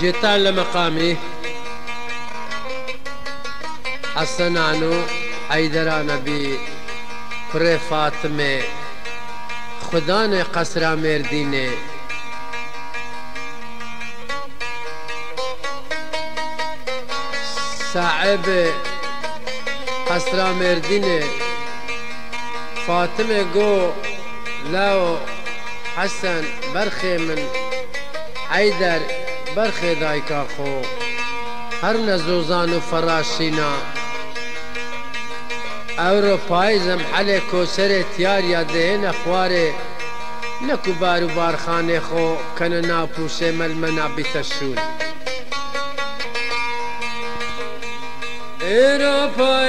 جيت على مقامي حسن عنو حيدر نبي فري فاطمة. خدان قصر امير ديني صعب قصر امير ديني فاطمة جو لو حسن برخي من عيدر برخي دايكا خو هر نزوزان و فراشینا. اروپایزم حل کوسر تیار یا دهن اخواره نکو بارو بارخانه خو کنه ناپوسه ملمنا بیتشون اروپایزم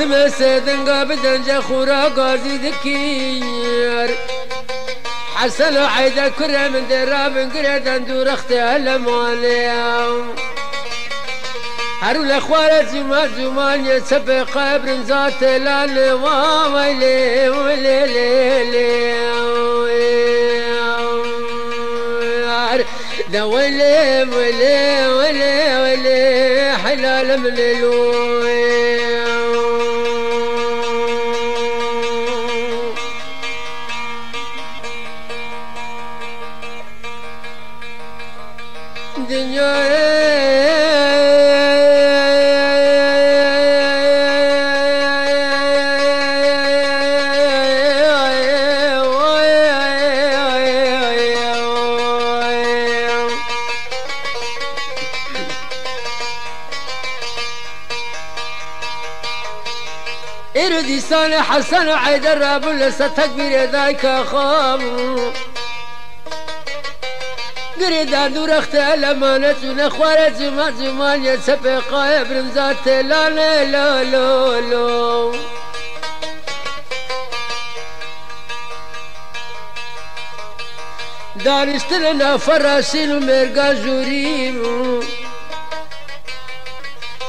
تم قابدن جا خورا قاضي ذكير حسن وحيد الكرة من دراب قرة دندور أختي الاموالي هارو الاخوال زوما زوما يسب قبر زات لال ويلي ويلي ليلي ويلي ويلي ويلي ويلي حلال من الوم سنة عيدر أبو لسا تكبير ذاك خام. قريدار دور اخت الامانة من اخوار زمان زمان يسبق قايب رمزات لا لا لا لا دانستنا فراسين ومرقا زوريم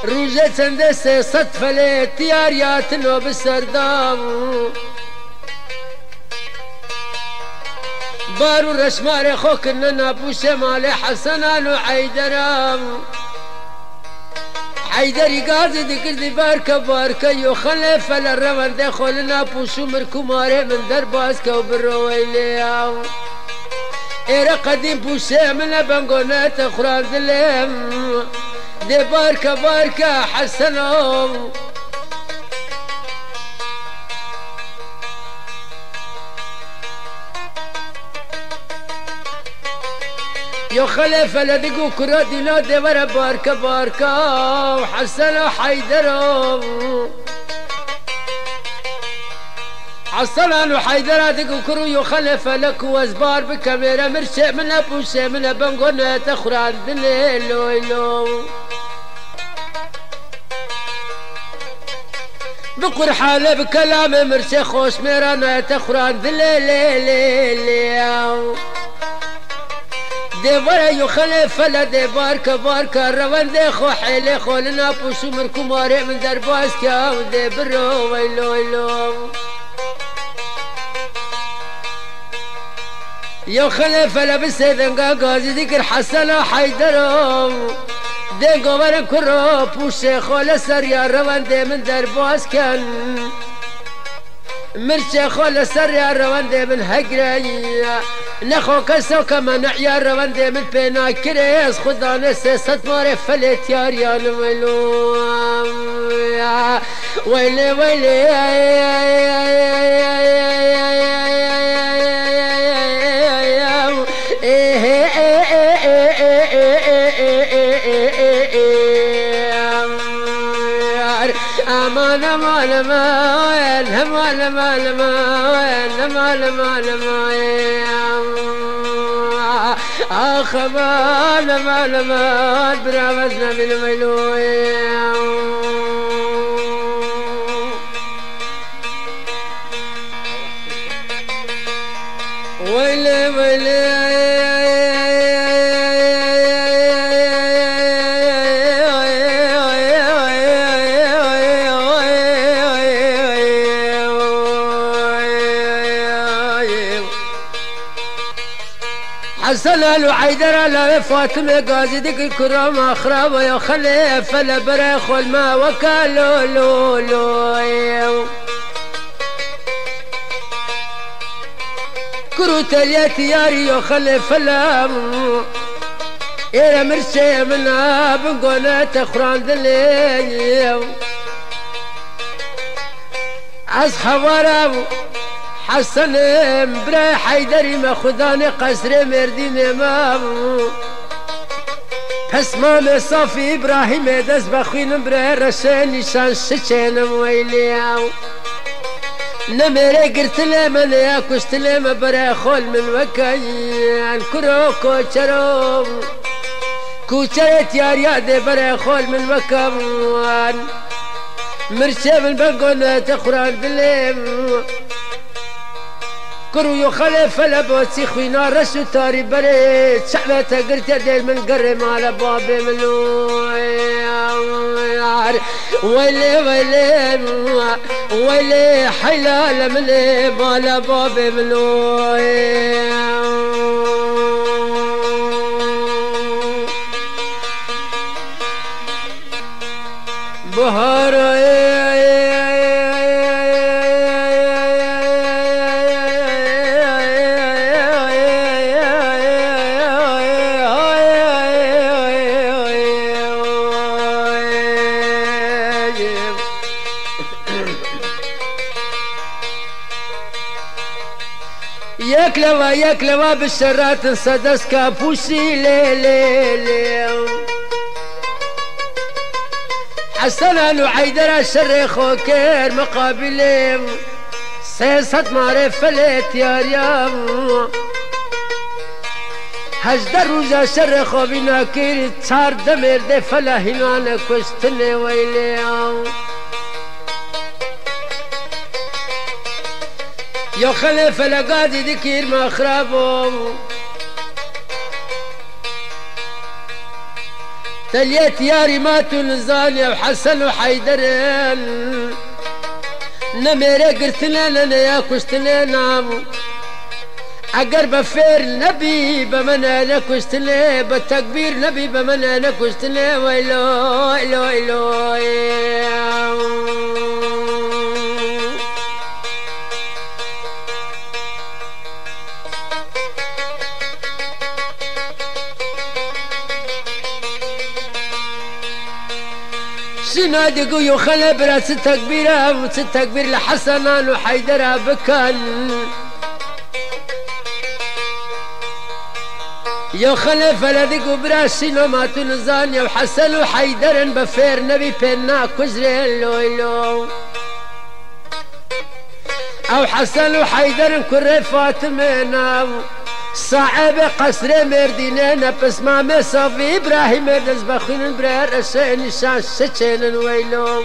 روژه چنده سه ست فلی تیار یاتنو بسردام بارو رشمار خو کرنا نابوش مال حسنان و حیدرام. حیدری گازی باركا باركا يو یو خلی فل رونده خولنا پوشو مرکو من در باز که و آو. ایره قدیم پوشه من بنگونه اخران دلیم دي باركة باركة حسنوا يا خلف لدقو كرادي لا دي ورا باركة باركة. وحسنوا حيدروا حصلان وحيدراتك وكرو يخلف لك وزبار بكاميرا مرشي من أبو شي من بنقول تخران دليلو بقر حال بكلام مرسخ وسمير أنا تخران ذليلي دیوار یو خل فل دیوار کبار کار روان خو حیل خو لنا پوشو مر کماره من در باز کیا برو ويلو برو يو خلف یو بس فل بسیدنگا ذكر دیگر حسن حيدرو ده گوار کرو پوش خال سر یا روانده من در باز کن مرچ خال سر یا روانده من هگره نخو کسو که منع یا روانده من پینا کره از خدا نسه ست مار فلت یار یا نولو ویلی ویلی آخ ما لما لما درامتنا بالميلوية حسن الوحيدر لا فاطمة قاضي ديك الكرام أخراب يا خليفة لبريخ والما وكالو لو لو كرو تليت ياري يا خليفة لام إلى مرسي من بنقول تخران دلي أصحاب ورابو حسن برای حیدری ما خدا قصر مردین ما پس ما صافی ابراهیم دست بخوینم برای رسه نیسان سچینم ویلیاو نمیره گرتله من یا کشتله ما برای خول من وکیان. کرو کوچرو. کوچرت یار یاده برای خول من وکم مرچه من بقول تخران دلیم. كرو يخلف لبوتي خوينا رسو تاري بري شعبة قلت ديل من قرم على بابي منو ويلي ويلي ويلي حلال من على بابي منو بهار يكلوا يكلوا بالشرات انصدس كابوسي لي لي لي. حسن وعيدر الشر خوكير مقابلهم سيست معرف فلت يا ريام هجدر روزا شر خوبي ناكير تار دمر دي فلا هنان كستني ويليام يا خلف لقادي ذكير ما خرابو تليت ياري ماتوا نزاني وحسن وحيدرين نميري قلت لنا يا كشتلنا اگر بفير نبي بمنا نكشتلي بالتكبير نبي بمنا نكشتلي ويلو ويلو ويلو. سنادق ويخلى براس تكبيرة تكبير لحسنان وحيدرها بكان يا خلف لذيق براس سينومات نزان يا حسن وحيدر بفير نبي بينا كزرين لو أو حسن وحيدر كري فاطمة صعب قصر مردین نفس ما مصافی ابراهیم مردز بخونن برای رسه نشان سچنن ویلو.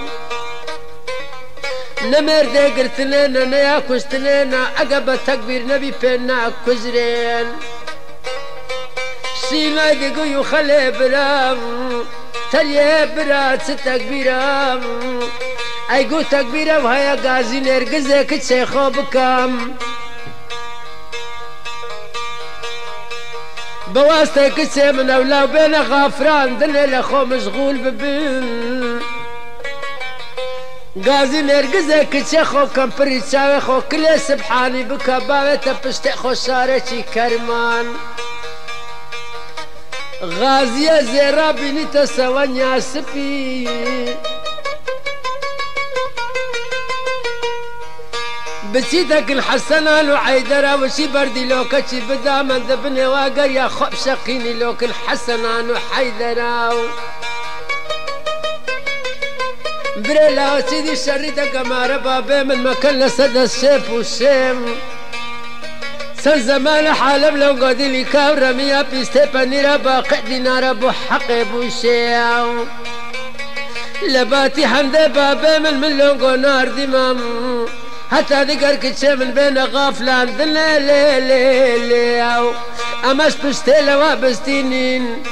نمرده گرتنه نه نه کشتنه نه اگه تکبیر نبی پنه کوزرین سیمه گوی خلی برام تلیه برات تکبیرام ای گو تکبیرم های گازی نرگزه که چه خواب کم بواسطة كسي من أولا وبين غافران دل لخو مشغول ببن غازي نرقزة كتشي خو كم بريتشاوي خو كل سبحاني بكا باوي تبشتي خو شارتي كرمان. غازية زيرا بني تسوانيا سبي بسيدك الحسنة لو عيدرة وشي بردي لو كتشي بدا من ذبني واقر. يا خب شقيني لو الحسنة لو حيدرة بريلا وسيدي شريدك ما ربا بي من مكان لسد الشيف والشيم سن زمان حالم لو قادي لي كاو رميا بيستي بنيرا باقع دينارا بو حقي بو شياو لباتي حمد بابي من من لونغو نار دمام حتى ذكر كتشي من بين غافلان لي لي لي امش بشتي وابستينين.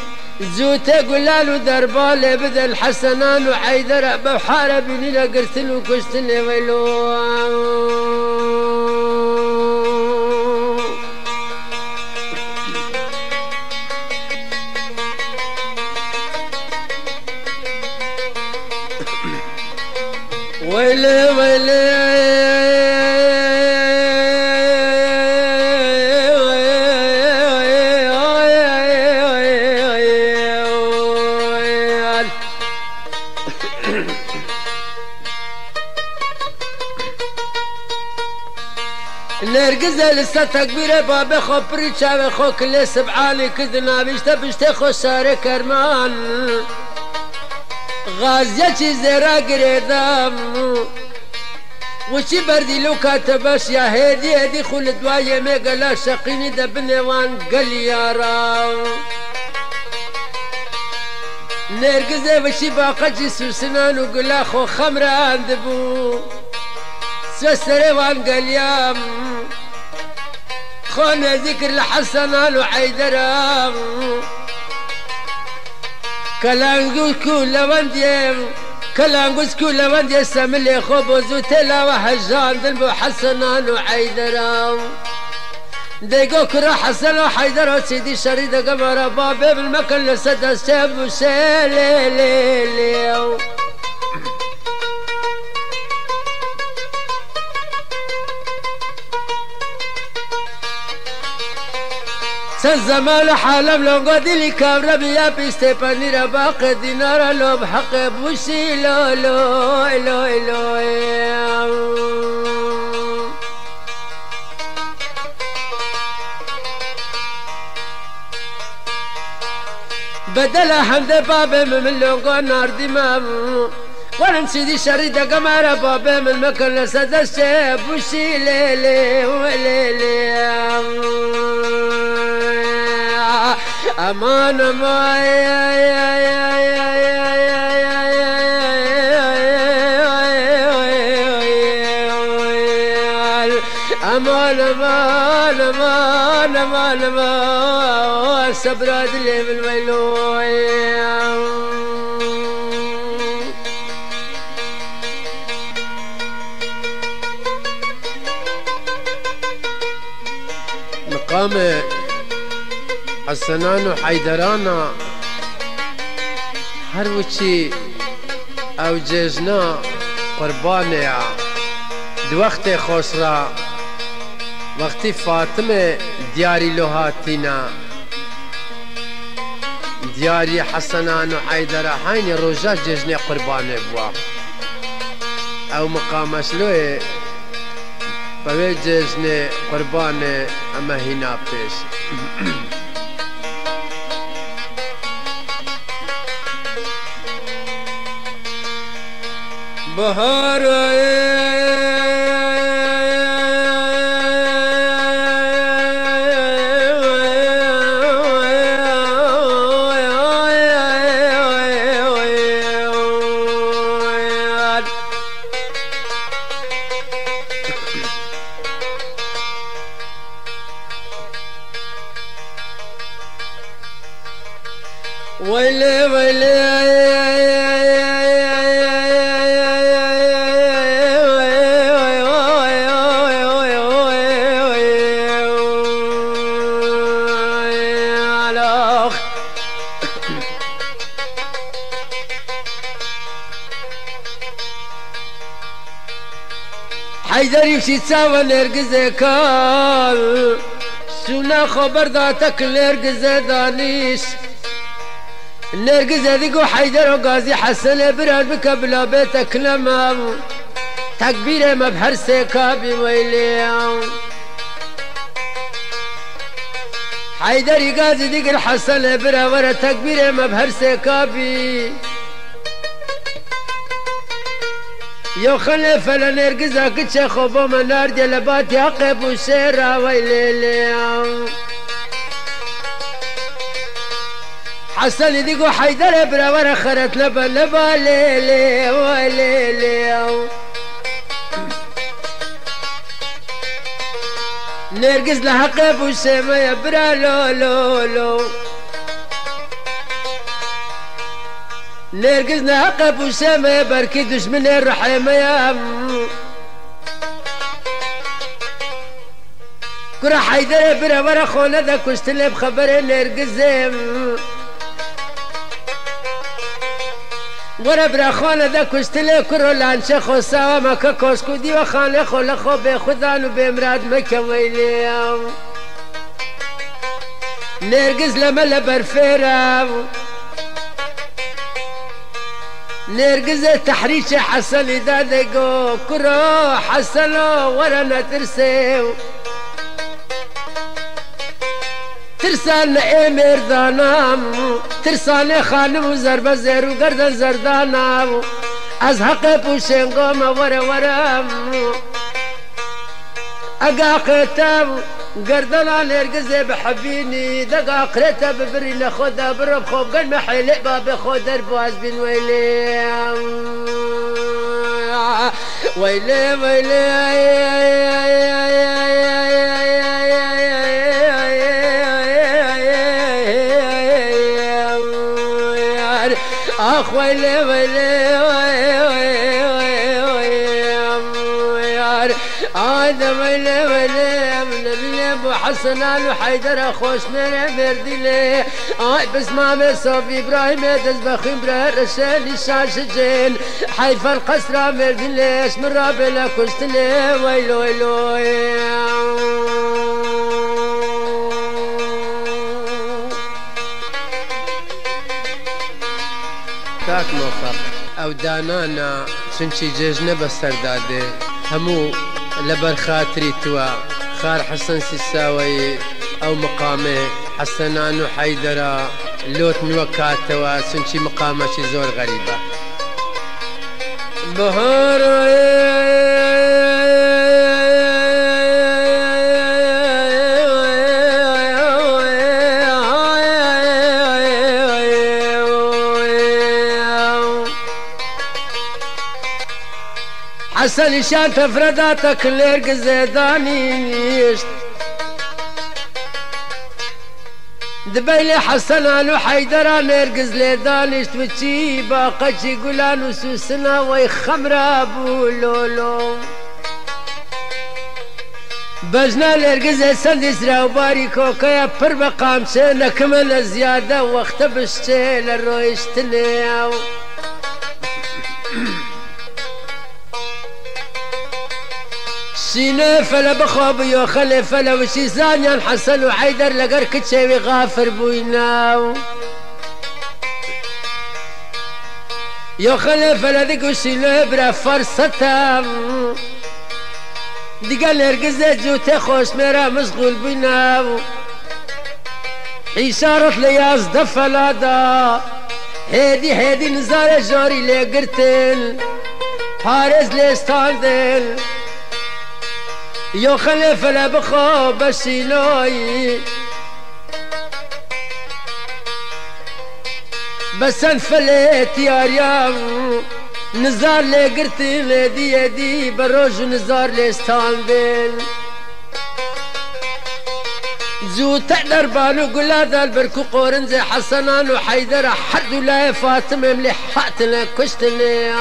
زوتي قلالو دربالي بدل حسنان وحيدر بحارة بني لقرتل وكشتل ويلو. وستا تکبیر باب خو پریچا و خو کلی سبعالی کد ناویشتا پشت خو سر کرمان غازیه چی زیرا گریدم و چی بردی لو کاتبش یا هیدی هیدی خون دوای میگلا شقینی دبنوان گل یارام نرگزه وشی باقه چی سوسنان و گلا خو خمراند بو سسره وان گلیام خونا ذكر الحسن وحيدرام كلام كل ونديم كلام كل وندي سملي خبز وتلا وحجان ذنب حسنان وحيدرام ديقو كرا حسن وحيدر وسيدي شريد قمر بابي بالمكان لسد السيب وسيلي لي زمان حالم لو قدلي كامرة بيا بيستي بانيرا باقي دينارا لو بحق بوشي لو لو لو لو بدل حمد بابي من لونقو نار دمام سيدي شريدة قمارة بابي من مكان لسد الشيب وشي ليلي وليلي أمان ما يا يا يا يا يا يا أمان أمان أمان أمان أمان صبر ادلي بالويلو مقام حسنان وحيدرانا هر وچی او جزنا قربانیا دو وقت خسرا وقتی فاطمه دیاری لوهاتینا دیاری حسنان و حیدر حین روژا جزن قربانه بوا. او مقامش لوه بوی جزن قربانه اما هنا پیش بهار ويلي نرقزة كال سونا خبر داتك نرقزة دانيش نرقزة ذيقو حيدر وقازي حسن براد بك بلا تكبير مبحر سيكابي ويلي حيدر يقازي ذيق الحسن برا مبحر سيكابي یا خلف لنرگز اکچه خوبا منار دل باتی حق بوسه را ویلی لیام حسن دیگو حیدر براور خرت لبا لبا لیلی ویلی لیام نرگز لحق بوسه میا برا لو لو لو. لرقزنا قب وسامة برکی دشمن الرحيم يا كرة حيدر برا ورا خونا دا كشتل بخبر لرقز ورا برا خونا دا كشتل کرو لانچه خوصا وما كوشكو دي خانه خولا خو بخدان وبمراد مكويلي نرقز لما لبرفيرا لرگز تحریش حسل داده گو کرو حسل ورن ترسه ترسان امردانم ترسان خانم زرب زیرو گردن زردانم. از حق پوشنگو مور ورم. اگا قتم گردن نرگز بحبینی دقا قرتا ببری لخودا برب خوب قل محيل باب خودر باز بین ویلی ویلی ویلی اخ ويلي ويلي ويلي ويلي من اللي ابو حسن ال حيدر خوش لي اي بس ما بصوف إبراهيم دز بخيم بره رسالي شاش جين حيف القصر من رابلا كشت لي ويلو ويلو کاک مۆفق ئەو دانانە چنچی جێژنە بەسەردادێ هەموو لەبەر خاتری تووە خار حەسەن سیساوەی ئەو مقامێ حەسەنان و حەیدەرا لۆت نووە کاتەوە چنچی مقامەشی زۆر غەریبە Hasan İşan tefreda takler güzedan işt دبیل حسن آلو حیدر نرگز لیدالشت و چی باقا چی گلان و سوسنا وی خمرا بولولو بجنا لرگز اصل دیز رو باری کوکایا پر بقام چه نکمن زیاده وقت بشته لرویشتنه او سينا فلا بخوب يو خلي فلا وشي زانيان حسن وحيدر لقر كتشي غافر بويناو. يو خلي فلا ديك وشي برا فرصتا ديقا نرقز جوتي خوش ميرا مشغول بيناو. حشارة لياز دفلادا هيدي هيدي نزار جاري لقرتل حارز لستاندل يا خلف الابخا بسيناي بس انفلت يا ريام نزار لي قرتي لدي يدي بروج نزار لي استانبل زو تقدر بالو قلاد البركو قورن زي حسنان وحيدر حد ولا فاطمة ملي حقتنا كشتني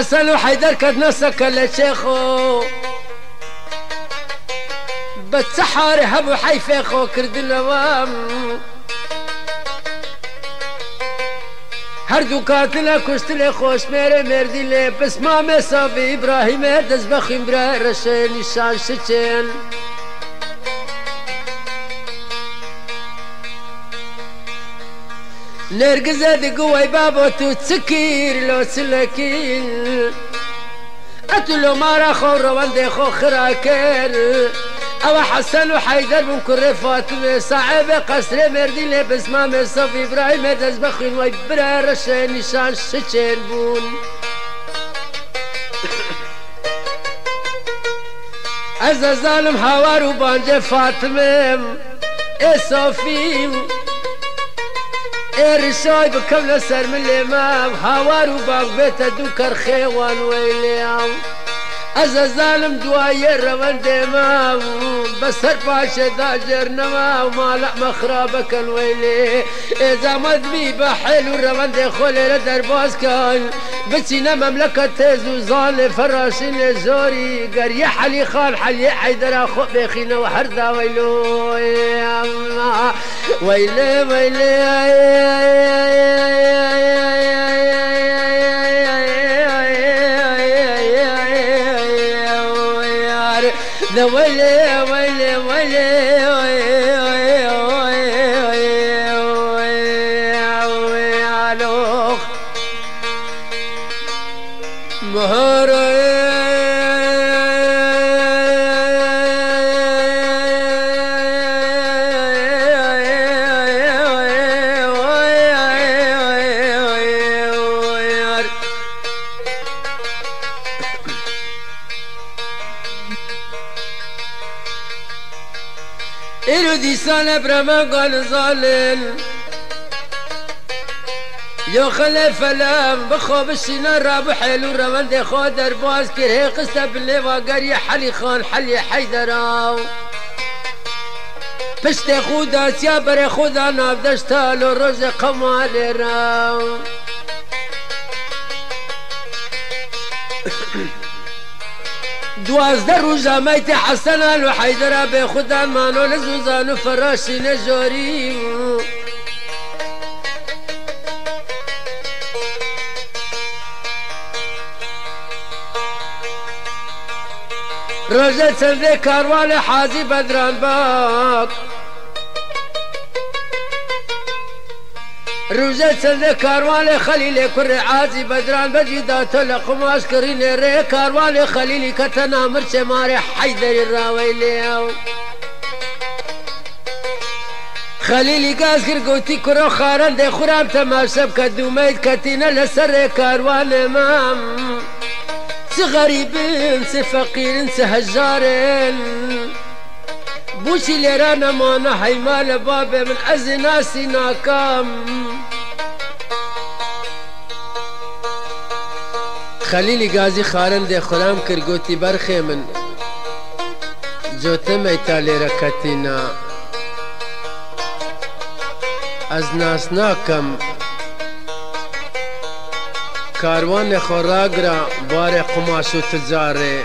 حسن وحيدر كد نسك لشيخو بتسحر هبو حيفيخو كرد النوام هر دو قاتل کشتل خوش میره مردی لی بس ما مسافی ابراهیم دز بخیم برای رشه نشان شچن نرگزه دیگه وای بابا تو چکیر لو سلکیل اتلو مارا خو روند خو خراکر او حسن و حیدر بون کره فاطمه صعب قصر مردین بسمام صف ابراهیم دز بخوین وای برای رشه نشان شچن بون. از ظالم هوار و بانج فاطمه ای ئێریشای بکەم لەسەر من لێمام هاوار و باغ بێتە دوو کەرخێوان وەی لێم ئەزە زانم دوایە ڕەوەندێمە بەسەر پاشێدا ژێرنەوە و ماڵە مەخرابەکەن وەی لێ ئێزامەدمی بە حێل و ڕەوەندێ خۆ لێرە دەربازکەن بچینە مەملەکە تێز و زانێ فەراشی لێ زۆری گەریە حەلی خان حەلی حیدەرا خۆ بێخینەوە هەرداوەی لۆ وەیلێ وەیلێ the wile கடவுளே سالة برما قال ظالم يو خلي فلام بخوب السنة راب حلو روان دي خو درباز كره قصة باللي واقر حلي خان حلي حيدراو. پشت خود سیا بر خدا نافدشتال و روز قمال راو. دوازده روزه میت حسن و حیدر به خدا مانو لزوزان و فراشی نجوری روزه چنده کاروان حاجی بدران باک روزه چنده کاروان خلیل کر عازی بدران بجی داتو لقماش کرین ری کاروان خلیلی کتنا مرچ مار حیدر راوی لیو خلیلی گاز کر گوتی کرو خارن ده خورام تماشب کدومید کتینه لسر کاروان امام سي غريبين سي فقيرين سي هجارين بوشي ليرانا مانا هيمال بابي من أزناسي ناكام. خەلیلی گازی خارم دێ خۆرام کردگوتی بەرخێ من. جۆتەمەی تا لێرە کەتینا. ئەس ناس ناکەم. کاروانێ خۆڕاگرا بارێ قوماش و تجارێ.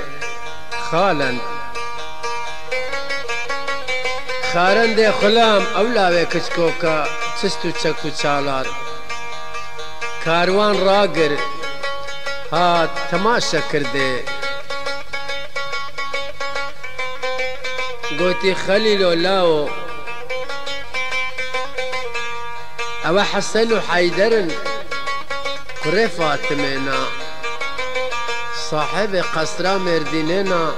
خاڵند خارندێ خولام ئەو لاوێ کچکۆکە چست و چەک و چاڵار. کاروان ڕاگررت هات تماشا کرده گوتی خلیل و لاو. أو حسن و حیدرن. كري فاطمينا صاحب قصرا مرديننا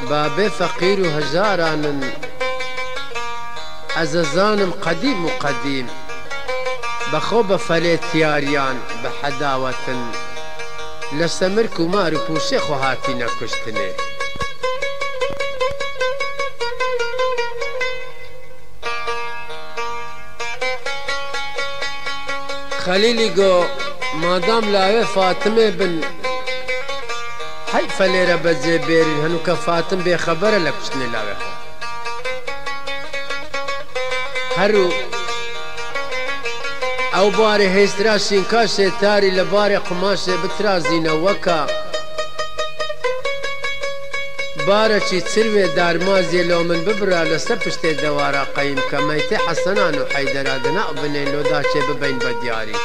باب فقير هزاران عززانم قديم وقديم بخوب فليت ياريان بحداوة لە سەمر کومار و پووشێ خۆ هاتی نەکوشتنێ. خەلیلی گۆ مادام لاوێ فاتمێ بن حیفە لێرە بەجێ بێرین هەنوو کە فاتم بێ خەبەرە لە کوشتنی لاوێ. هەروو هرو او باري هيسترا شينكاشي تاري لباري قماشي بترازينا وكا بارچی چروێ دارمازیە لۆ من ببرا لەسەر پشتێ دەوارە قەیم کە مەیتێ حەسەنان و حەیدەرا دەنا بنێن لۆداچێ ببین بە دیاری.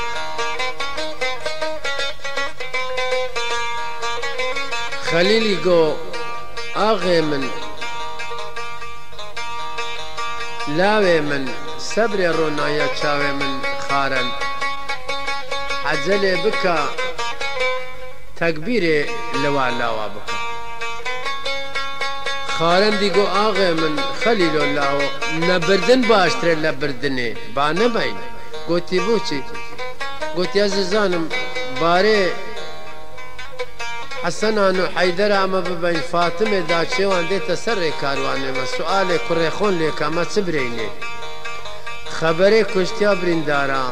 خەلیلی گۆ ئاغێ من. لاوێ من. سەبرێ ڕۆنایە چاوێ من. خارل عجله بکا تکبیر لوالاوا بکا. خارن دیگو آقا من خلیل الله نبردن باشتره لبردنه با نبین گوتی بو چی؟ گوتی عزیزانم باره حسنان و حیدر اما ببین. فاطمه دا چیوان دیتا سر کاروانه ما. سؤال کرخون لیکا ما چبرینه خبرێ کوشتیا بریندارە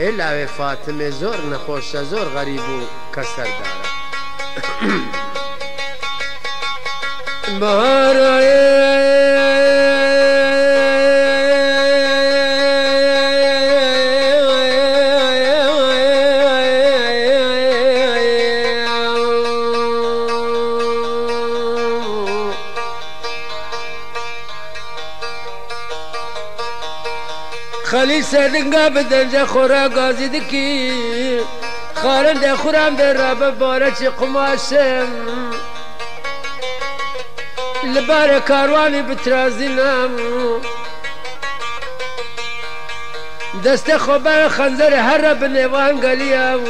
ئێ لاوێ فاتمێ زۆر نەخۆشە زۆر غەریب و کەسەردارە. بەهارایە سرنگا بدنجا خورا گازی دکی. خارن ده خورم به رب باره چی قماشم. لبار کاروانی بترازینم. دست خوبر خنزر هر به نیوان گلیم.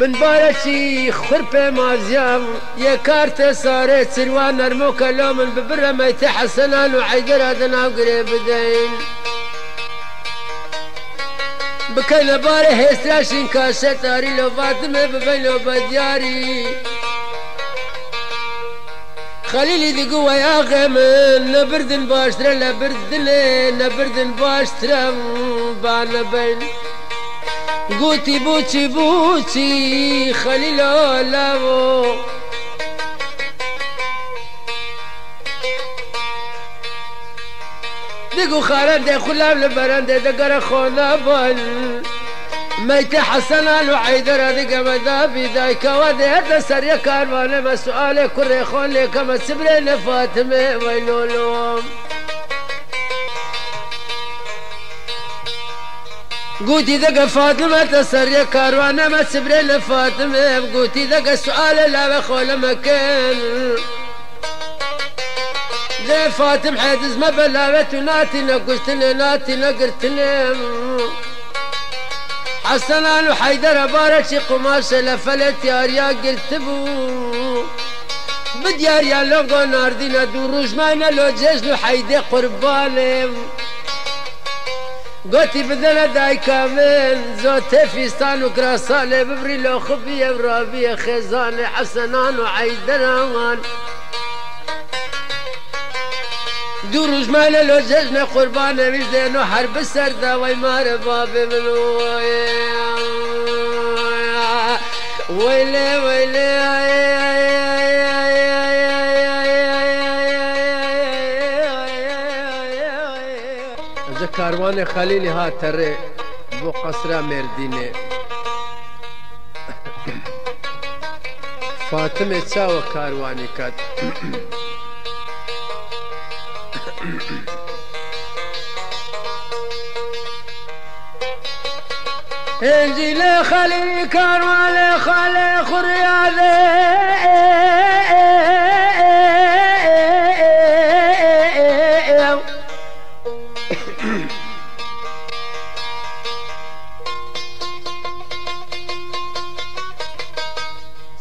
بن باره چی خور په مازیم. یه کارت ساره سروان نرمو کلامن ببرم ایت حسنان و عیگر ادنا و قریب دین بکەی لەبارە هێستراشین کاشە تاری لەڤاتمێ ببینەوە بە دیاری خەلیلی دیگو وەیاغێ من نەبردن باشترە لە بردنێ نەبردن باشترە با نەبین گوتی بچی بچی خەلیلۆ لاوە دیگو خارن ده خلاب لبرنده دقر خونا بل ميت حسنان وعيدر دقا مدا بداي كواده هذا سريع كاروانه ما سؤال كره خون لك ما سبرين فاطمه ويلولوم. قوتي دقا فاطمة تسريع كاروانه ما سبرين فاطمه قوتي دقا سؤال لا بخول مكان. زي فاتم حيدز ما بلاوت وناتنا قلتنا ناتنا قلتنا حسنان وحيدر بارك قماش لفلت يا ريا قلت بو. بديار يا لونغو ناردينا دو رجمانا لو جيجلو حيدي قرباني. قوتي بدنا داي كامل زوتي فيستان وكراسالي ببري لو خبي برابي خزاني حسنان وحيدران دو روز مال لو جشن قربان وجدن هر بسر دا وای مار باب من وای ویله ویله ز کاروان خلیل هاتره بو قصر مردینه. فاطمه چاو کاروانی کد. انجي لخلي كروان خلي خرياذي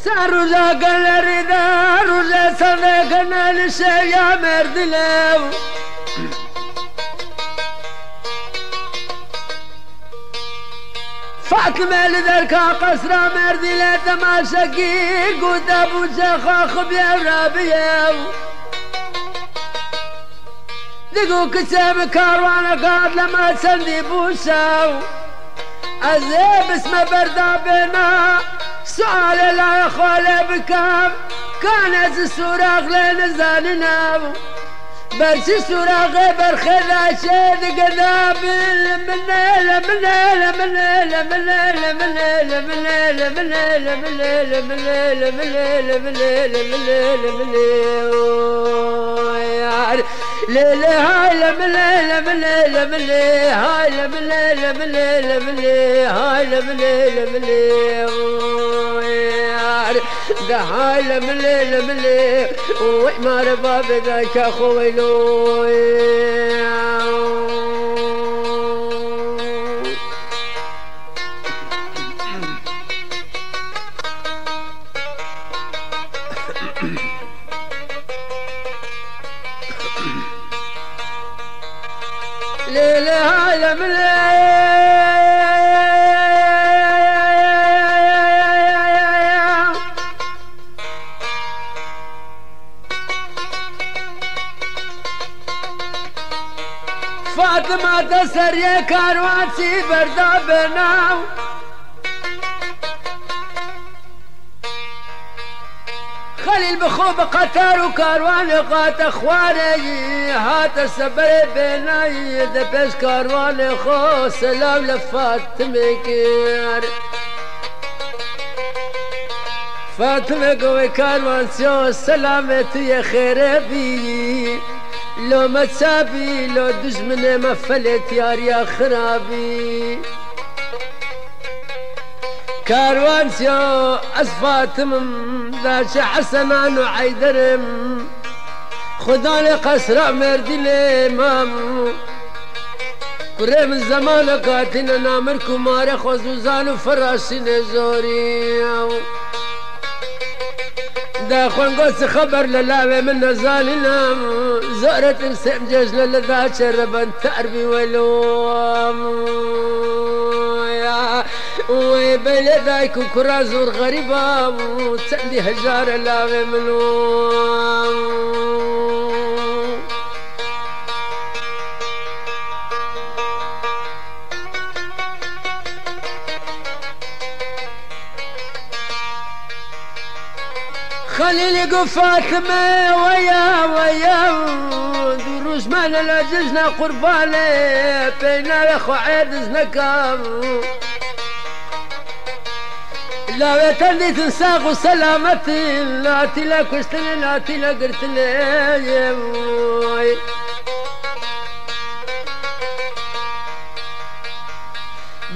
سر قال رضا رجا صدقنا للشيا فاطمه درکا قصر مردی لتما شکی گودا بوچه خو بیا را بیاو دگو کچه کاروان قاد لما چندی بوشاو عذاب اسم بردا بنا سؤال لا يخالي بكم کان از السوراخ نابو زاننا برشي سوراخ برخذا شيد قذاب من من من من من ليلة هاي لمن لمن لمن هاي لمن لمن لمن هاي لمن لمن ده هاي لمن لمن وما رباب ذاك خويلو ليلة فاطمه د سریه کاروان بردا بناو خلیل بخو بقطر و قات خواره هات سبر بنای د پیش کاروان خو سلام لفاطمه کیر فاطمه گوه کاروان سیو سلامتی خیره لو ما تسابي لو دز من ما فلت يار خرابي. كاروان سيو أسفاتم داش حسنان وعيدرم. خداني قصر مردي لامام قرم الزمان قاتلنا مركو ماري خوزوزان وفراشين نزوري دا خوان قوس خبر للاوي من نزالنا زهرة مسام جاجنا لذا شربا تأربي ولوم وبلدك وكرازور غريبة تندي هجار لاوي منوم علي القفات ما ويا ويا دروس ما لاززنا قربالي بينا يا خو عيد كام. لا تردي تنساق سلامتي لا تلا كشتلي لا تلا قرتلي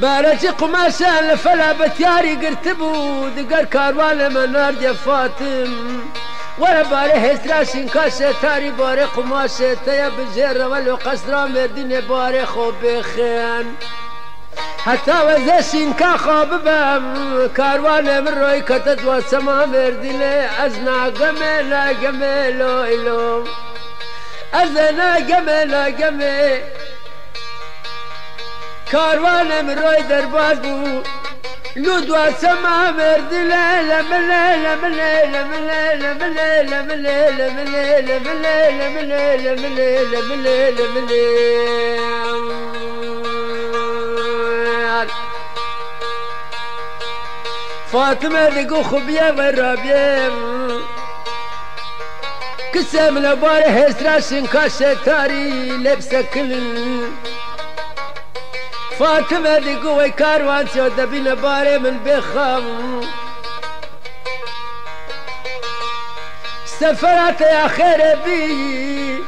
بارەجی قوماشە لە فلا بەتیاری گرت بوو دگەر کاروان فاطم مەناردە باره وەرە بارە هێزراشین کاشە تاری بارە قوماشێ تەیە بژێرەوە لە قەسرا مردینێ بارێ خۆ بخێن. حتا وەزەشین کاخوا ببەم کاروانە من ڕۆی کەتە دووەچەما مردینێ ئەز ناگەمێ ناگەمێ لۆیلۆ ازنا ناگەمێ ناگەمێ. قميلو کاروان مروی درباز بو لودوا سما مرد لا لا لا لا لا لا لا لا لا لا لا لا لا لا لا لا فاطمة لقو خبية والرابية كسم لباره هسراشن كاشتاري لبسة كلن فاطمه دی گوی کاروان سو دبین باره من بخم سفرات آخر بی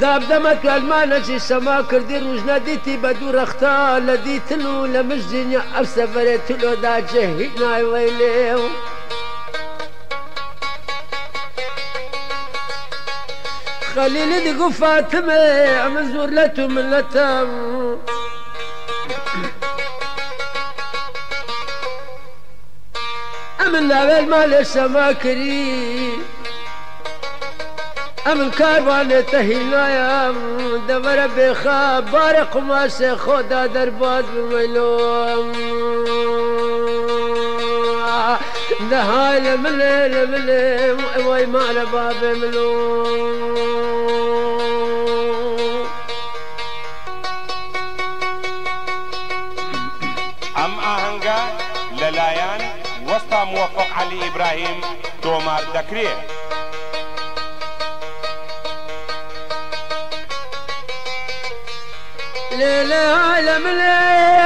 دابدمك للمانا جي سما کردی روز ندیتی بدو رختا لدی تلو لمجدين اف سفرت تلو دا نای ویلی خلیل دیگه فاطمه عمزور لتو من لتم أمن لابد ما لسه ما كريم أمن كاروان تهينا يا دبر بخاب بارق ما سي خدا درباد بميلوم نهاي لملي لملي وي ما لباب ملوم. موفق علي إبراهيم تومار دكريه ليلة عالم ليل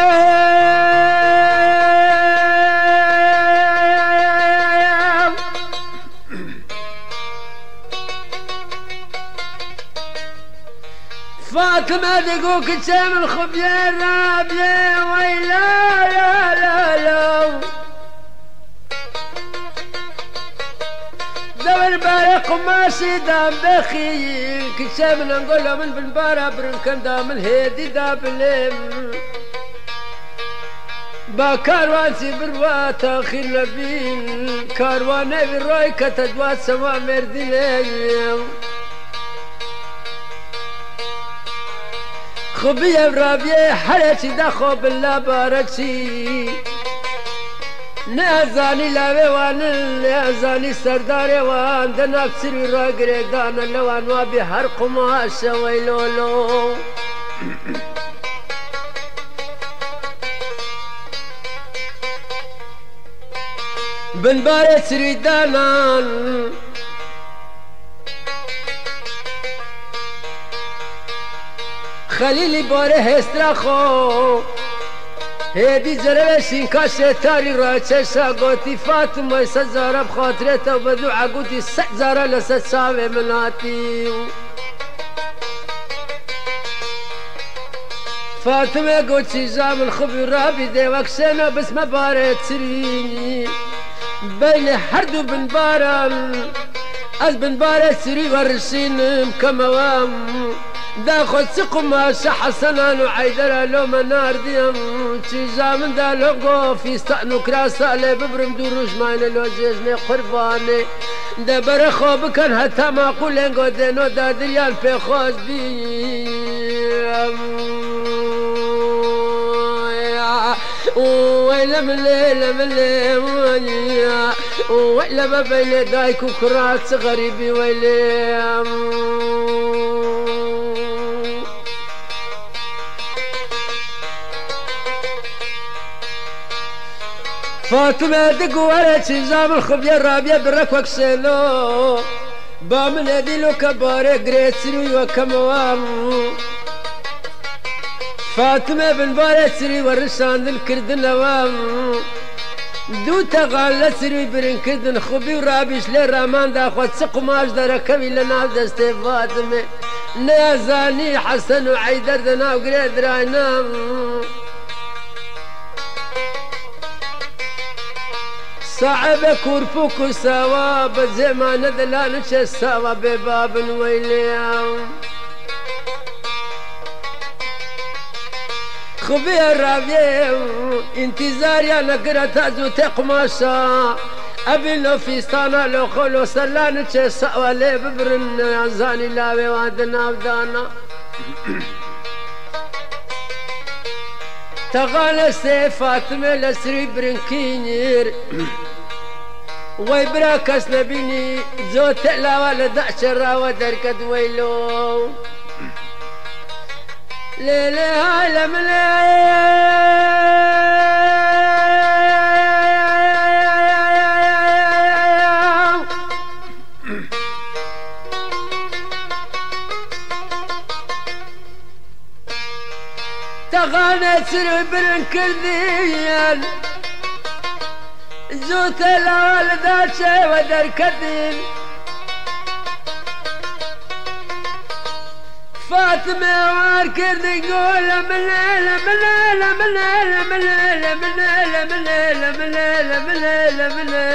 فاطمة دقوك تسام الخبية الرابية ويلا قماشي دام بخيل كتاب نقولها من بنبارة برنكن دام الهيدي داب با كاروان سي بروا تاخیر لبین کاروانه بی روی كتدوا سوا مردي مردی لیم. خوبی رابیه هر چی دا خوب الله چی. نەزانی لاوێوانن لێزانی سەردارێوان دەناپسیری ڕاگرێدانە لەوان وابێ هەر قماشەوەی لۆلۆ. بنبارە سریدانان خەلیلی بۆرە هێسترا خۆ هی دی جلال شینکا تاری را چشا گوتی فاطمه سزارب خاطره تو بدو عگوتی سزاره لسه چاوه مناتی فاطمه گوچی جام خوبی را بیده وکشنه بس مباره تری بین هر دو بنبارم از بنباره سری ورشینم کموام دا خود سقما حسنا وعيدر لو منار ديم. تيجا من دا لو في استأنو كراسة لي ببرم دروش ماين لو جيجني قرباني. دا برخو بكن حتى ما قولين قدينو دا دريان في خوش بي ويلا ليلة من ليلة ويلا ما بين دايك وكرات غريبي ويلي فاطمة دقوالتي زام الخبية رابيا برك وكسلو بام نادي لو كباري قريتري وكموام فاطمة بن بارتري ورشان الكردن لوام دو تغالتري برن كردن خبي ورابيش لي رامان داخوات سقماش دركبي لنا دستي فاطمة. نازاني حسن وعيدر دنا وقريد راينام صعب كورفوك سوا بزمان دلانش سوا بباب ويليام خبير رابيه انتظار يا نقرة زو تقماشا أبي لو في ستانا لو خلو سلان ببرن يا زاني لاوي وادنا ودانا تغال سي فاطمة لسري برنكينير وي براكس نبيني زوت لا ولا دعشرا ودرك دويلو ليله عالم تغانى سر برن كل ديال زوت الوالدات شي ودر كدين فاطمة واركد يقول من ليلة من ليلة من ليلة من ليلة من ليلة من ليلة من ليلة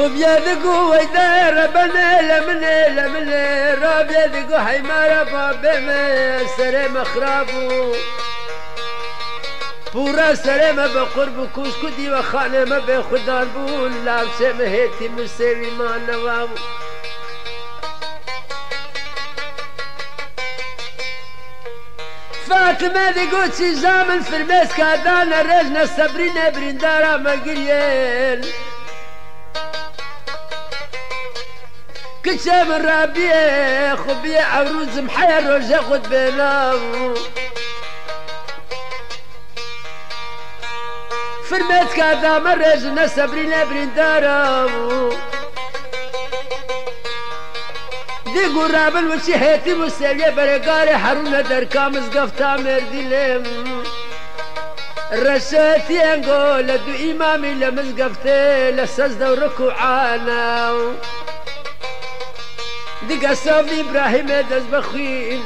خذ يدك ويدا ربنا را لمنا رب را وحمار ربنا سلام خرابو پورا سر ما با قرب کوش کدی و خانه ما به خدا بول لبسه مهتی مسری ما نواب فاطمه دیگو چی زامن فرمیس کادان رجن سبرین بریندارا مگریل. كشام الربيع خبيع عروس محير وجاخد بلاو فرمات كذا مرة جنا سبرينا برنداراو دي قرابل وشي هاتي مستلية برقاري حرونا كامز قفتا مردي لم. رشاتي انقول دو إمامي لمزقفتي لسجدة وركوعانا دقسم إبراهيم دز بخيل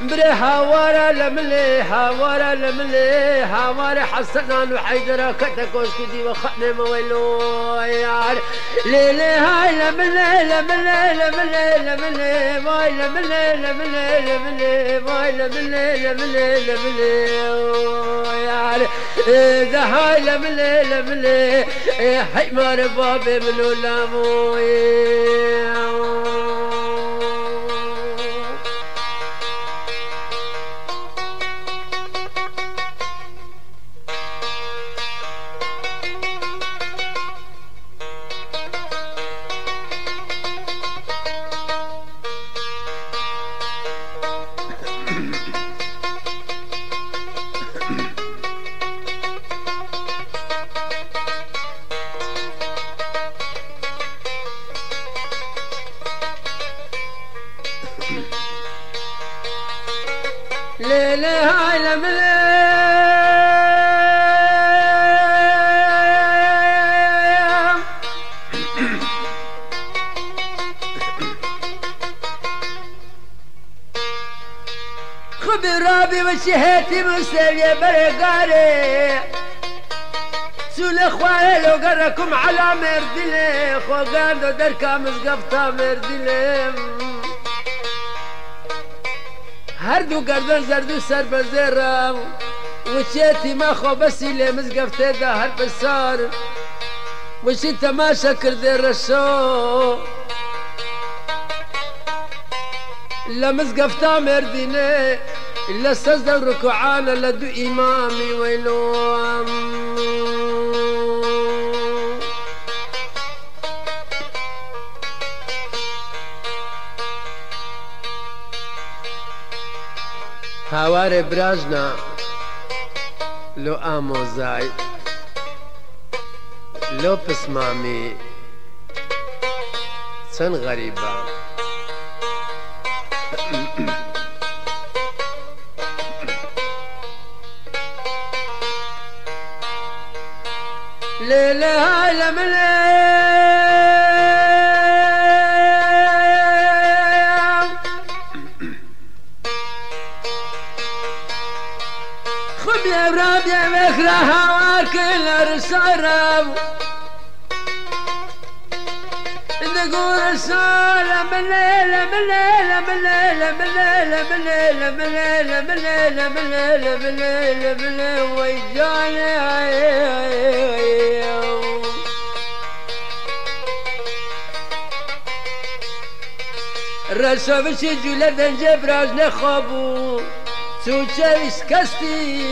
بره هوارا لمله هوارا لمله. هاورا حسنان وحيدرا كتكوش كدي وخنا مويلو يار ليلي هاي لمله لمله لمله لمله. واي لمله لمله لمله. واي لمله لمله لمله. يار ده هاي لمله لمله. هاي مار بابي منو لامو کردو سر بزرم و چیتی ما خو بسی لیمز گفته ده هر بسار و چی تماشا کرده رشو لمز گفتا مردینه لسزد رکعانه لدو امامی ویلو هاوار برازنا لو آموزای لو مامی. سن غریبا ليلة هاي رسول من ليلة من ليلة من ليلة من ليلة من ليلة من ليلة من ليلة من ليلة من ليلة من ليلة ويجاني رسول رسابش جولدن جبراج نخابو سوچه اسکستی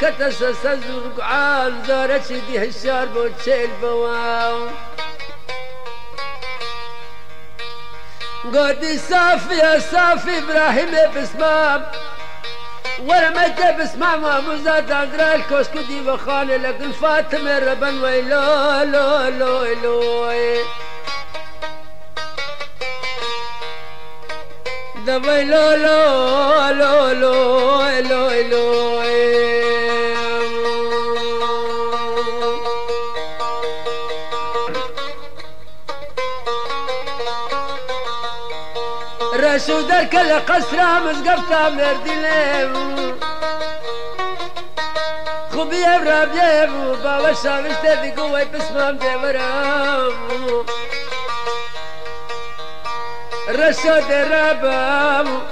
کتس سزرگ عال داره چی دیه شار بود چیل بوام قد صافي يا صافي إبراهيم بسمام. ولا متى بسمام مزاد أقرأ الكوسكودي وخانه لكن فاطمة ربن ويلو لو لو لو دبي لو لو لو لو لو لو. شو درك القسرة مزقفتا مردليم خوبي رابيم باوشا مشتدي قوي بسمام دمرام رشاد رابام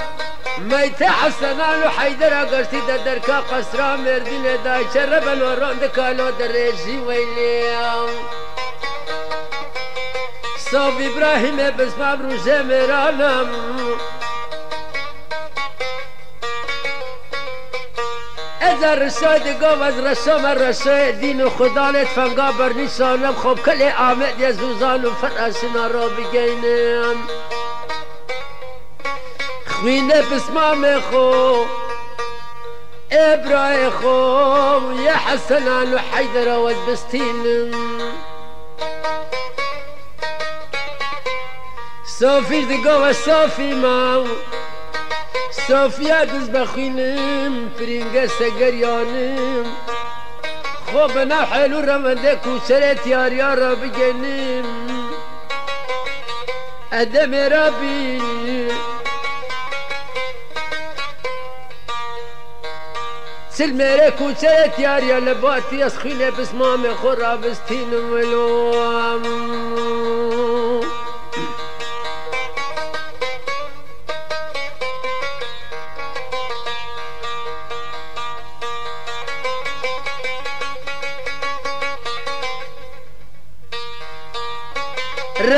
ميت حسن على حيدر قشتي دركا قسرة مردلي دا شرب الورون دكالو دريجي ويليام صاب إبراهيم بسمام روجي مرانم در رساد گاو از رسام رسای دین و خدا لیت فنگا برنی نیسانم. خوب کل آمد از زوزان و فرسنا را بگینم. خوینه بسمام خو ابرای خو یا حسنان و حیدر و بستینم. صافی دگاو صافی ماو صوفیا دز بخینم فرینگ سگر یانم خوب نحل حلو رمده سرت یار یار را بگنیم ادم را سل میره کوچه تیار یا لباتی از خیلی بسمام خورا را بستین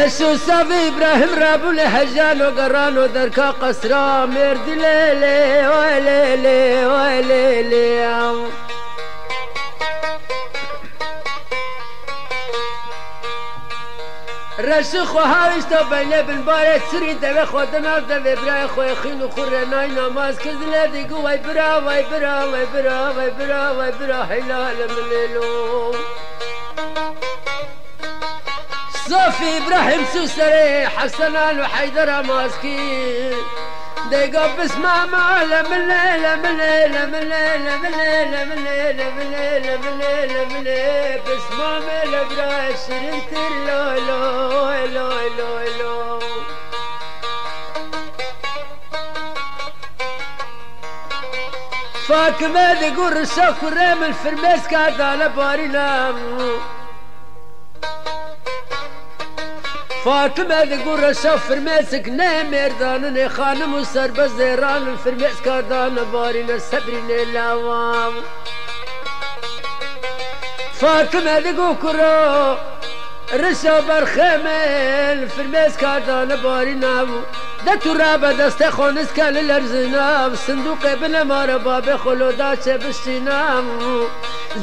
رسو صافي إبراهيم رابو لحجان وقران ودركا قصرا مرد ليلي وليلي وليلي رسو خو هاوشتا بینه بن بارت سری دوه خودم اف دوه برای خوی خین و خور نای نماز کزنه دیگو وای برا وای برا وای برا وای برا وای برا حلال ملیلو صوفي إبراهيم سوسري حسن وحيدر ماسكين دقوا بسمع ما لا من ليلة من ليلة من ليلة من ليلة من ليلة من ليلة من ليلة بسمع ميلة براش شريت اللولو لو لو لو فاك مالي قرشة كرام الفرماس الفرميس كادا باري فاطمه د ګوره شف فرمیسک نه مردانن خانم و سربز دیران فرمیس کردان صبر نه لوام فاطمه د ګوره رشا بر خمل فرمیس کردان بارین باری ده تو را به دست خونس کل لرزینم صندوق ابن مار باب خلودا چه بشینم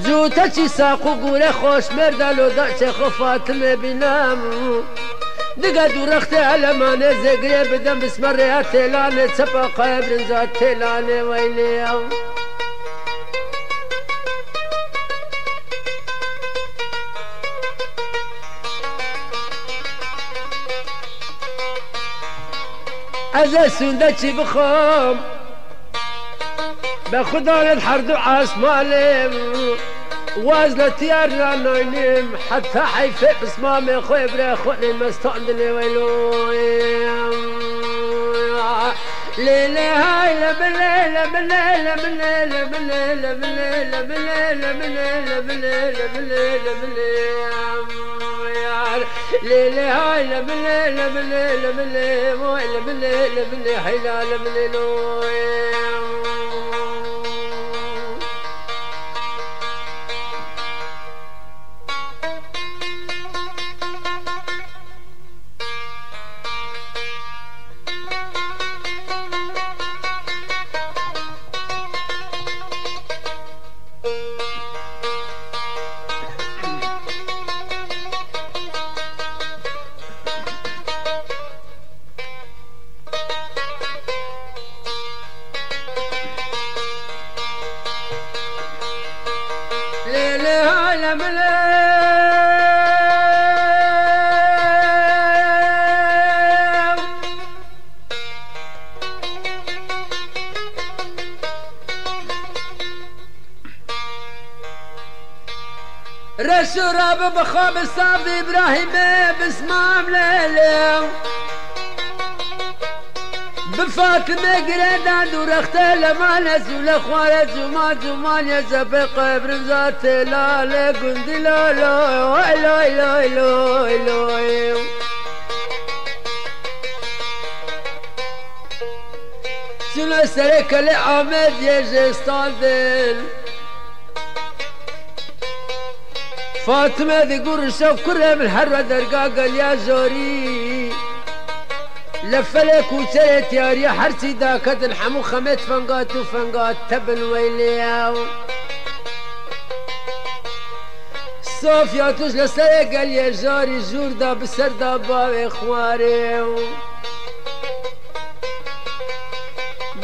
زوتا چی ساقو گوره خوش مردلو دا چه خفات مبینام دگه دورخت علمانه زگریه بدم بسمره تلانه چپا قایب رنزا تلانه ویلی او از سونده چی بخوام؟ به خدا هر دو آسمانم وازن تيار ناينيم حتى حيفي بسمامي خوي بري خوي مستعدني ويلو ليلة هاي لبليلة بليلة بليلة بليلة بليلة بليلة بليلة بليلة بليلة بليلة ليلة هاي لبليلة بليلة بليلة بليلة بليلة حلالة بليلة راهبة بسمام ليلة بفاطمة قردان ورخت لمانة زولة خوارة زمان زمان يا زبق برمزات لالة قندي لا لا لا لا لا لا سنة سريكة لعمد يا جستان دل فاطمة تقول شوف كلها من حرة درقا قال يا زوري. لفلك وسيت يا ريا حرسي داكت الحمو خمت فنقات وفنقات تبن ويلياو صوفيا توش لسري قال يا جاري جور دا بسر دا باوي خواري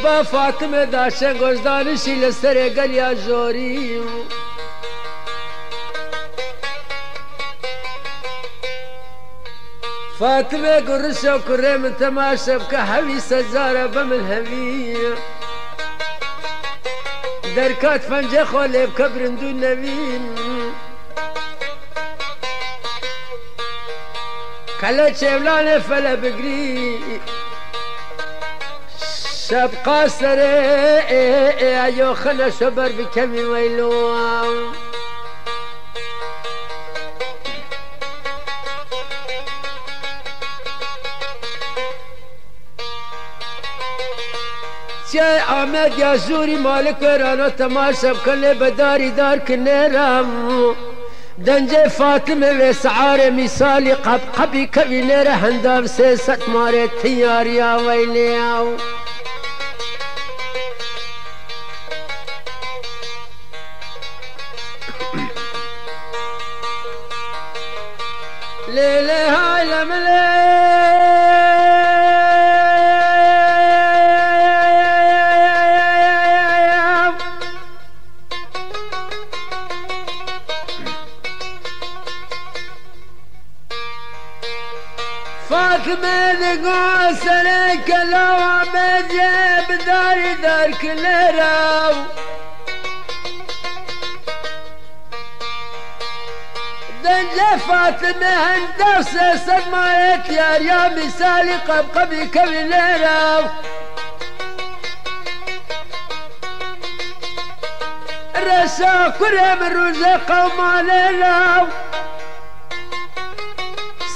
با فاطمة دا شنگوش دانشی لسري قال يا جاري فاطمه قرشه وكري من تماشى بكحوي سجاره بمن هويه دركات فنجة خولي بكبر دون نبين كلا شبلانة فلا بقري شاب قاصر ايو خنا شبر بكمي ويلوام چه آمد یا زوری مالک رانا تماشا بکنه بداری دار کنه رامو دنج فاطمه و سعار مثالی قب قبی کبی نره هندام سے ست ماره تیاریا ویلی آو لیلی های لملی دار كل راو دنجة فاطمة هندس صدمات يا يا مثالي قب قبل كم راو رسا كرم الرزق وما ليلاو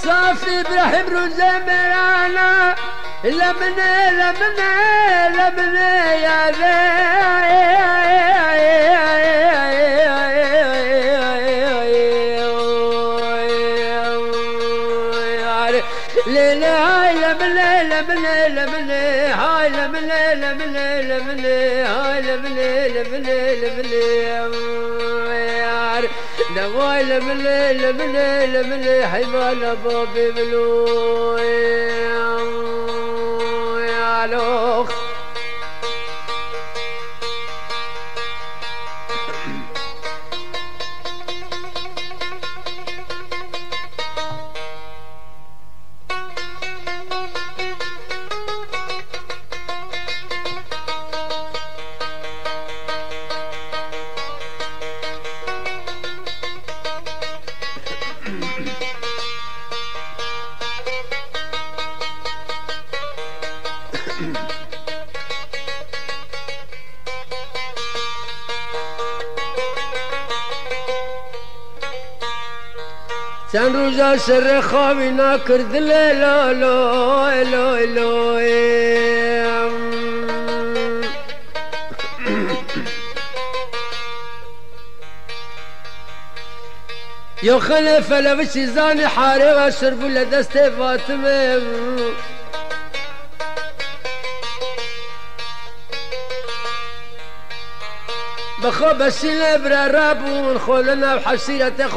صافي إبراهيم روزة مرانا. لمني لمني لمني يا ليلى هاي لمني لمني لمني هاي لمني لمني لمني هاي لمني لمني لمني نواي لمني لمني لمني حيوان بابي بلو يا روزا سر خوابی نکرد لیلا لو لو لو يا خلف لبش زاني حاري واشرب لدست فاطمه بخوب السلبر رابون خولنا بحسيرة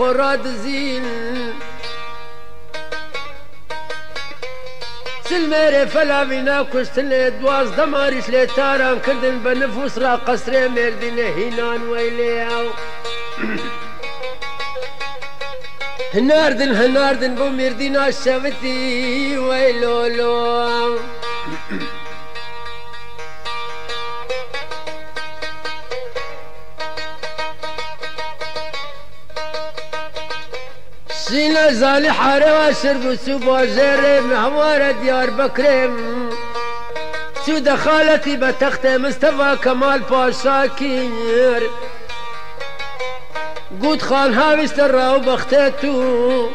خراد زين سلميري فلا بينا كشتل دواز دمارش لتاران كردن بنفوس را قصر مردين هنان ويلياو هناردن هناردن بو مردين الشفتي ويلولو سينا زالي حارة واشرب سوبا زر محوار ديار بكرم سود خالتي بتخت مصطفى كمال باشا كير قود خان هاوست الراو بختتو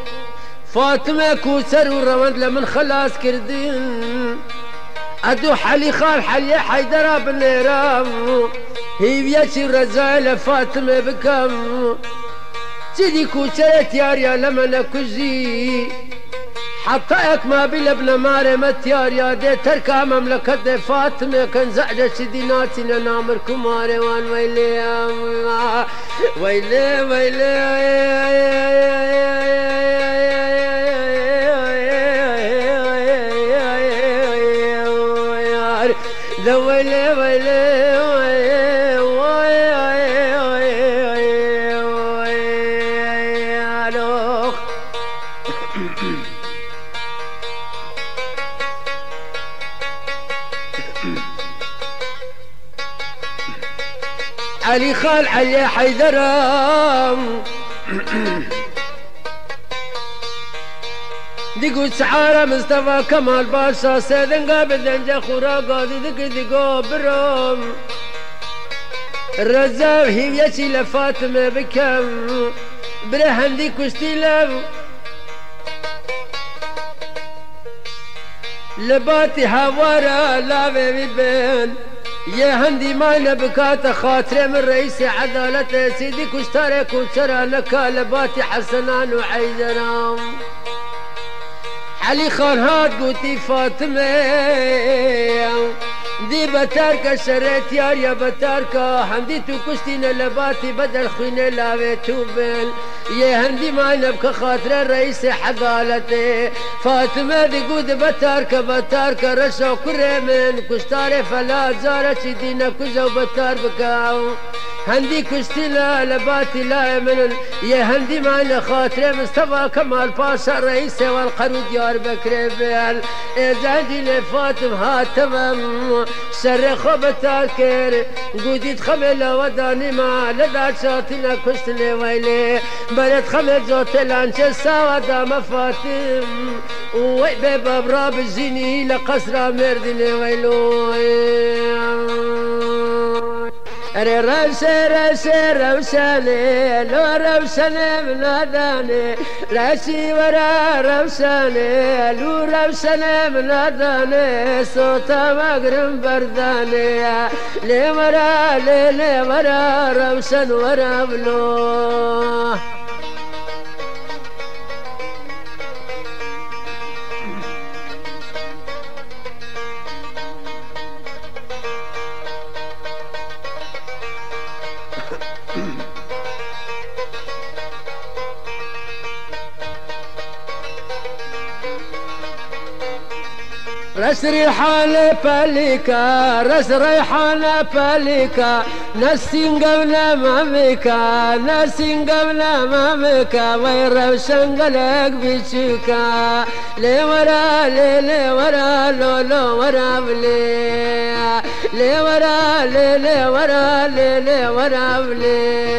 فاطمة كوسر وروند لمن خلاص كردين ادو حلي خال حلي حيدر بالنيرام هي بيتي رزايل فاطمة بكم سيدي كوسرت ياريا لما نكزي حطاك ما بلبن ماري متياريا دي تركا مملكة فاطمة. كان زعجة سيدي ناتنا نامر كماري وان ويلي ويلي ويلي. علي حيدرام ديقو سعارة مصطفى كمال باشا سيدن قابل دنجا خورا قاضي دق دقو برام الرزاو هي يشي لفاطمة بكم برهم دي كشتي لو لباتي هوارا لا بيبين يا هندي ما نبكات خاطر من رئيس عدالة سيدي كشتاري كوشرا لك لباتي حسنان وعيدنا. علي خان هاد قوتي فاطمة. دي بتاركا سرت يار يا بتاركا حمدي تو كشتين لباتي بدل خوين لاوي توبل يا هندي ما نبك خاطر الرئيس حقالتي فاطمة دي قود بتاركا بتارك رشا كريمن كشتار فلا زارة دينا كوزا وبتار بكاو. هندي كشتي لا لباتي لا يمن يا هندي معنا خاطر مصطفى كمال باشا الرئيس والقرود يار بكري بيل. إذا هندي لفاتم هاتمم سر خوب تاکر گودید خب لوا دانی ما لدا چاتی لی لیویلی برد خمه جوت لانچه ساوا دام فاتم وی به بابرا بزینی لقصر مردی لیویلو रे रसे रसे रौशने लो रौशने मनदाने रशिवरा रौशने लू रौशने मनदाने सोता मगरम बरदाने ले मरा ले ले मरा रौशन वरा बलो رس ريحان باليكا رس ريحان باليكا نسين قبل ماميكا نسين قبل ماميكا. ويرى شنقلك بيشيكا. لي ورا لي لي ورا لو لو ورا بلي لي ورا لي لي ورا لي لي ورا بلي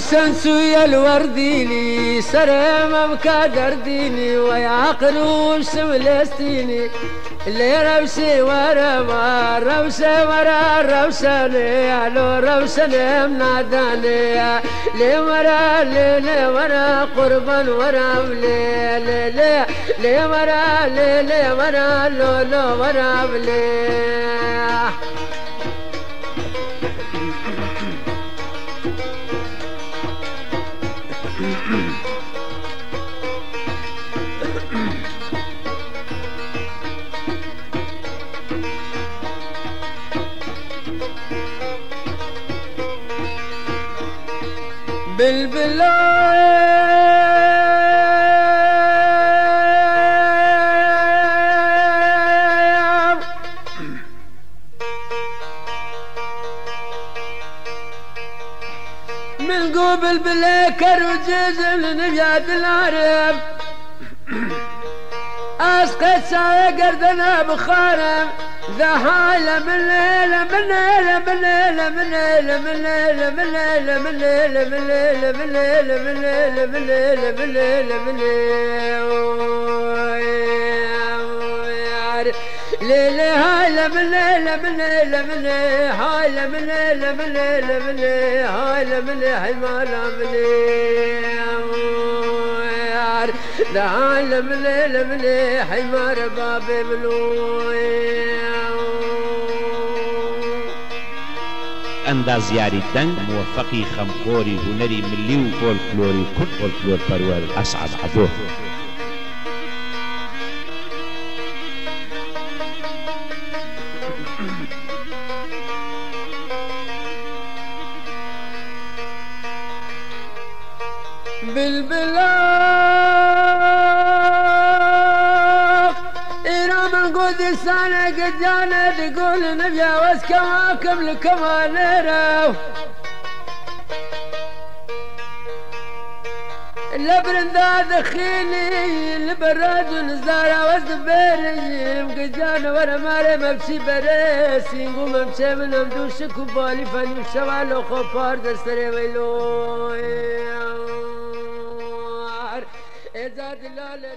روسن سويا الورديني سرم ابكى درديني ويعقل وشم لستيني اللي روسي ورا ما روسي ورا روسني ألو روسني مناداني لي ورا لي لي ورا قربان ورا لي لي لي لي ورا لي لي ورا لو لو ورا لي من قبل بلاكر وجزم نبيات العرب. اسقط ساقر ذنب خارم ذا حالة من ليلة من ليلة من ليلة من ليلة من ليلة من ليلة من ليلة من ليلة من ليلة من ليلة من ليلة من ليلة من ليلة ليلة هايلة من ليلة من ليلة من هايلة من ليلة من ليلة من هايلة من حمالة من ليلة ليلة من ليلة حمار بابي ملوي ئەندازیاری دەنگ موفقی خەمخۆری هوەری ملی و فۆلکلۆری کورد فۆلکلۆر پەروەر ئەسعد عەبۆ بالبلاغ ودسانة قدانة تقول نجاوز كواكب الكوانيرة لبرنداد خيلي البراد ونزارة وزبيري مقجانة ورا ماري مبشي براسي نقوم مبشي من امدوش كوبالي فاني وشوال وخفار دستري ويلوي. إذا دلالة